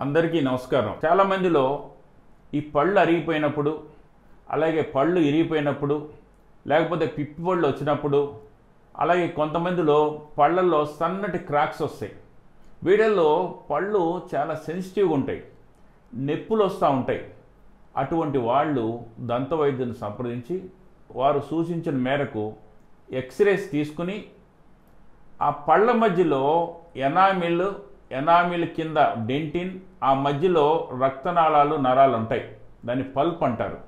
అందరికీ నమస్కారం. చాలా మందిలో ఈ పళ్ళు అరిగిపోయినప్పుడు అలాగే పళ్ళు ఇరిగిపోయినప్పుడు లేకపోతే పిప్పి పళ్ళు వచ్చినప్పుడు అలాగే కొంతమందిలో పళ్ళల్లో సన్నటి క్రాక్స్ వస్తాయి. వీళ్ళల్లో పళ్ళు చాలా సెన్సిటివ్గా ఉంటాయి. నొప్పులు వస్తూ ఉంటాయి. అటువంటి వాళ్ళు దంత వైద్యుని సంప్రదించి వారు సూచించిన మేరకు ఎక్స్రేస్ తీసుకుని ఆ పళ్ళ మధ్యలో ఎనామిల్ ఎనామిల్ కింద డెంటిన్ ఆ మధ్యలో రక్తనాళాలు నరాలు ఉంటాయి. దాన్ని పల్ప్ అంటారు.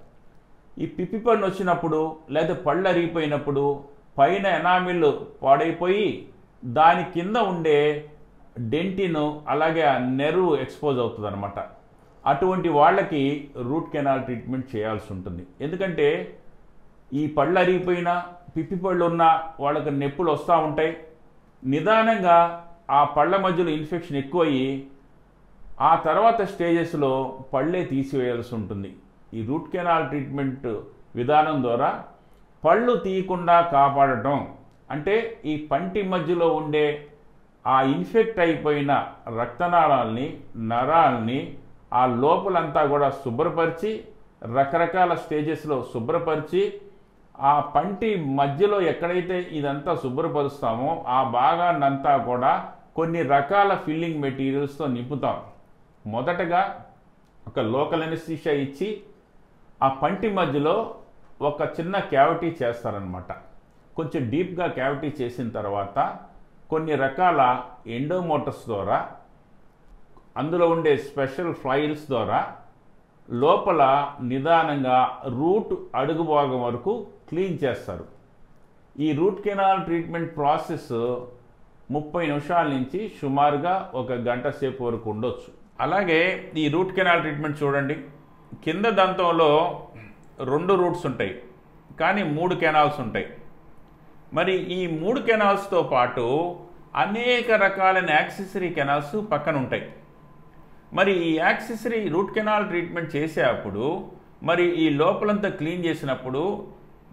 ఈ పిప్పి పన్ను వచ్చినప్పుడు లేదా పళ్ళు అరిగిపోయినప్పుడు పైన ఎనామిల్ పాడైపోయి దాని కింద ఉండే డెంటిన్ అలాగే ఆ నెర్వ్ ఎక్స్పోజ్ అవుతుంది అనమాట అటువంటి వాళ్ళకి రూట్ కెనాల్ ట్రీట్మెంట్ చేయాల్సి ఉంటుంది. ఎందుకంటే ఈ పళ్ళు అరిగిపోయినా పిప్పి పళ్ళు ఉన్నా వాళ్ళకి నొప్పులు వస్తూ ఉంటాయి. నిదానంగా ఆ పళ్ళ మధ్యలో ఇన్ఫెక్షన్ ఎక్కువయ్యి ఆ తర్వాత స్టేజెస్లో పళ్ళే తీసివేయాల్సి ఉంటుంది. ఈ రూట్ కెనాల్ ట్రీట్మెంట్ విధానం ద్వారా పళ్ళు తీయకుండా కాపాడటం. అంటే ఈ పంటి మధ్యలో ఉండే ఆ ఇన్ఫెక్ట్ అయిపోయిన రక్తనాళాలని నరాల్ని ఆ లోపలంతా కూడా శుభ్రపరిచి రకరకాల స్టేజెస్లో శుభ్రపరిచి ఆ పంటి మధ్యలో ఎక్కడైతే ఇదంతా శుభ్రపరుస్తామో ఆ భాగాన్నంతా కూడా కొన్ని రకాల ఫిల్లింగ్ మెటీరియల్స్తో నింపుతాం. మొదటగా ఒక లోకల్ ఎనస్థీషియా ఇచ్చి ఆ పంటి మధ్యలో ఒక చిన్న క్యావిటీ చేస్తారనమాట కొంచెం డీప్గా క్యావిటీ చేసిన తర్వాత కొన్ని రకాల ఎండోమోటర్స్ ద్వారా అందులో ఉండే స్పెషల్ ఫ్లైల్స్ ద్వారా లోపల నిదానంగా రూట్ అడుగు భాగం వరకు క్లీన్ చేస్తారు. ఈ రూట్ కెనాల్ ట్రీట్మెంట్ ప్రాసెస్ ముప్పై నిమిషాల నుంచి సుమారుగా ఒక గంట సేపు వరకు ఉండొచ్చు. అలాగే ఈ రూట్ కెనాల్ ట్రీట్మెంట్ చూడండి. కింద దంతంలో రెండు రూట్స్ ఉంటాయి. కానీ మూడు కెనాల్స్ ఉంటాయి. మరి ఈ మూడు కెనాల్స్తో పాటు అనేక రకాలైన యాక్సెసరీ కెనాల్స్ పక్కన ఉంటాయి. మరి ఈ యాక్సెసరీ రూట్ కెనాల్ ట్రీట్మెంట్ చేసేటప్పుడు మరి ఈ లోపలంతా క్లీన్ చేసినప్పుడు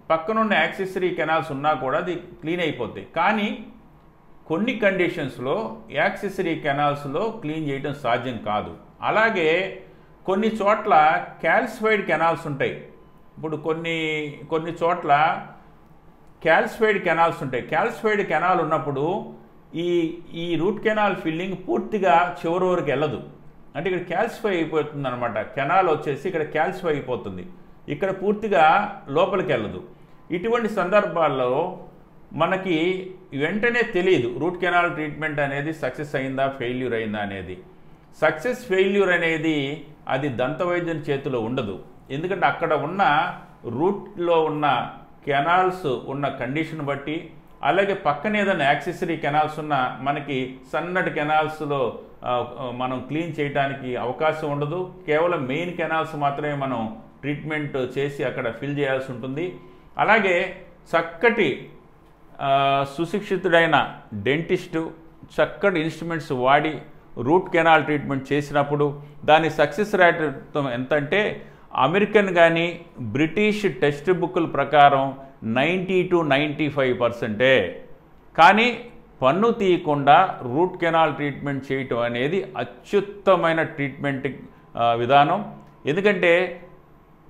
పక్కనున్న యాక్సెసరీ కెనాల్స్ ఉన్నా కూడా అది క్లీన్ అయిపోతాయి. కానీ కొన్ని కండిషన్స్లో యాక్సెసరీ కెనాల్స్లో క్లీన్ చేయడం సాధ్యం కాదు. అలాగే కొన్ని చోట్ల క్యాల్సిఫైడ్ కెనాల్స్ ఉంటాయి. ఇప్పుడు కొన్ని కొన్ని చోట్ల క్యాల్సిఫైడ్ కెనాల్స్ ఉంటాయి. క్యాల్సిఫైడ్ కెనాల్ ఉన్నప్పుడు ఈ ఈ రూట్ కెనాల్ ఫిల్లింగ్ పూర్తిగా చివరి వరకు వెళ్ళదు. అంటే ఇక్కడ క్యాల్సిఫై అయిపోతుంది అనమాట కెనాల్ వచ్చేసి ఇక్కడ క్యాల్సిఫై అయిపోతుంది. ఇక్కడ పూర్తిగా లోపలికి వెళ్ళదు. ఇటువంటి సందర్భాల్లో మనకి వెంటనే తెలియదు రూట్ కెనాల్ ట్రీట్మెంట్ అనేది సక్సెస్ అయిందా ఫెయిల్యూర్ అయిందా అనేది. సక్సెస్ ఫెయిల్యూర్ అనేది అది దంతవైద్యుని చేతిలో ఉండదు. ఎందుకంటే అక్కడ ఉన్న రూట్లో ఉన్న కెనాల్స్ ఉన్న కండిషన్ బట్టి అలాగే పక్కన ఏదైనా యాక్సెసరీ కెనాల్స్ ఉన్న మనకి సన్నటి కెనాల్స్లో మనం క్లీన్ చేయడానికి అవకాశం ఉండదు. కేవలం మెయిన్ కెనాల్స్ మాత్రమే మనం ట్రీట్మెంట్ చేసి అక్కడ ఫిల్ చేయాల్సి ఉంటుంది. అలాగే చక్కటి సుశిక్షితుడైన డెంటిస్టు చక్కటి ఇన్స్ట్రుమెంట్స్ వాడి రూట్ కెనాల్ ట్రీట్మెంట్ చేసినప్పుడు దాని సక్సెస్ రేట్ ఎంతంటే అమెరికన్ కానీ బ్రిటిష్ టెక్స్ట్ బుక్ల ప్రకారం నైంటీ టు నైంటీ ఫైవ్ పర్సెంటే. కానీ పన్ను తీయకుండా రూట్ కెనాల్ ట్రీట్మెంట్ చేయటం అనేది అత్యుత్తమైన ట్రీట్మెంట్ విధానం. ఎందుకంటే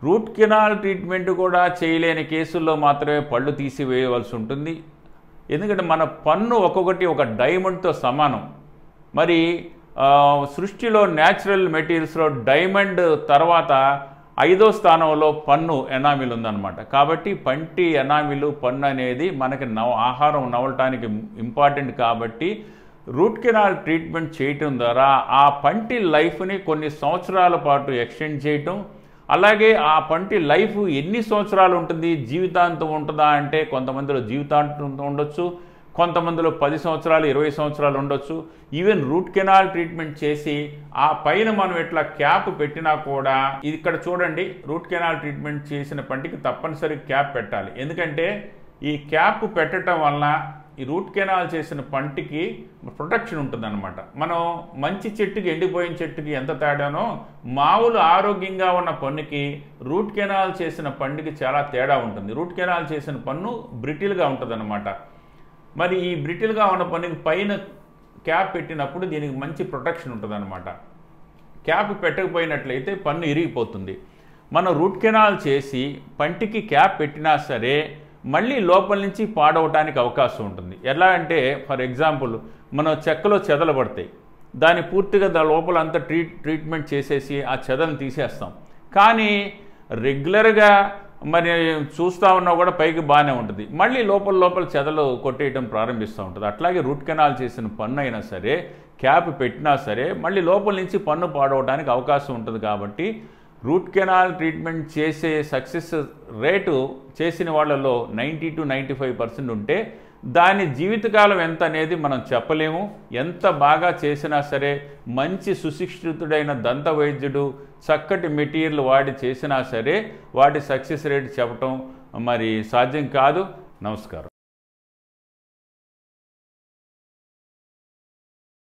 రూట్ కెనాల్ ట్రీట్మెంట్ కూడా చేయలేని కేసుల్లో మాత్రమే పళ్ళు తీసివేయవలసి ఉంటుంది. ఎందుకంటే మన పన్ను ఒక్కొక్కటి ఒక డైమండ్తో సమానం. మరి సృష్టిలో న్యాచురల్ మెటీరియల్స్లో డైమండ్ తర్వాత ఐదో స్థానంలో పన్ను ఎనామిల్ ఉందన్నమాట. కాబట్టి పంటి ఎనామిలు పన్ను అనేది మనకి నవ ఆహారం నవలటానికి ఇంపార్టెంట్ కాబట్టి రూట్ కెనాల్ ట్రీట్మెంట్ చేయటం ద్వారా ఆ పంటి లైఫ్ని కొన్ని సంవత్సరాల పాటు ఎక్స్టెండ్ చేయటం అలాగే ఆ పంటి లైఫ్ ఎన్ని సంవత్సరాలు ఉంటుంది? జీవితాంతం ఉంటుందా అంటే కొంతమందిలో జీవితాంతం ఉండొచ్చు కొంతమందిలో పది సంవత్సరాలు ఇరవై సంవత్సరాలు ఉండొచ్చు. ఈవెన్ రూట్ కెనాల్ ట్రీట్మెంట్ చేసి ఆ పైన మనం ఇట్లా క్యాప్ పెట్టినా కూడా ఇక్కడ చూడండి రూట్ కెనాల్ ట్రీట్మెంట్ చేసిన పంటికి తప్పనిసరి క్యాప్ పెట్టాలి. ఎందుకంటే ఈ క్యాప్ పెట్టడం వలన ఈ రూట్ కెనాల్ చేసిన పంటికి ప్రొటెక్షన్ ఉంటుందన్నమాట. మనం మంచి చెట్టుకి ఎండిపోయిన చెట్టుకి ఎంత తేడానో మామూలు ఆరోగ్యంగా ఉన్న పన్నుకి రూట్ కెనాల్ చేసిన పండుకి చాలా తేడా ఉంటుంది. రూట్ కెనాల్ చేసిన పన్ను బ్రిటిల్గా ఉంటుందన్నమాట. మరి ఈ బ్రిటిల్గా ఉన్న పన్నుకి పైన క్యాప్ పెట్టినప్పుడు దీనికి మంచి ప్రొటెక్షన్ ఉంటుంది క్యాప్ పెట్టకపోయినట్లయితే పన్ను ఇరిగిపోతుంది. మనం రూట్ కెనాల్ చేసి పంటికి క్యాప్ పెట్టినా సరే మళ్ళీ లోపల నుంచి పాడవటానికి అవకాశం ఉంటుంది. ఎలా అంటే ఫర్ ఎగ్జాంపుల్ మనం చెక్కలో చెదలు పడతాయి దాన్ని పూర్తిగా దాని లోపల అంతా ట్రీట్ ట్రీట్మెంట్ చేసేసి ఆ చెదను తీసేస్తాం. కానీ రెగ్యులర్గా మరి చూస్తూ ఉన్నా కూడా పైకి బాగానే ఉంటుంది. మళ్ళీ లోపల లోపల చెదలు కొట్టేయటం ప్రారంభిస్తూ ఉంటుంది. అట్లాగే రూట్ కెనాల్ చేసిన పన్ను అయినా సరే క్యాప్ పెట్టినా సరే మళ్ళీ లోపల నుంచి పన్ను పాడవడానికి అవకాశం ఉంటుంది కాబట్టి రూట్ కెనాల్ ట్రీట్మెంట్ చేసే సక్సెస్ రేటు చేసిన వాళ్ళలో ninety to ninety five percent ఉంటే దాని జీవితకాలం ఎంత అనేది మనం చెప్పలేము. ఎంత బాగా చేసినా సరే మంచి సుశిక్షితుడైన దంత వైద్యుడు చక్కటి మెటీరియల్ వాడి చేసినా సరే వాటి సక్సెస్ రేట్ చెప్పటం మరి సాధ్యం కాదు. నమస్కారం.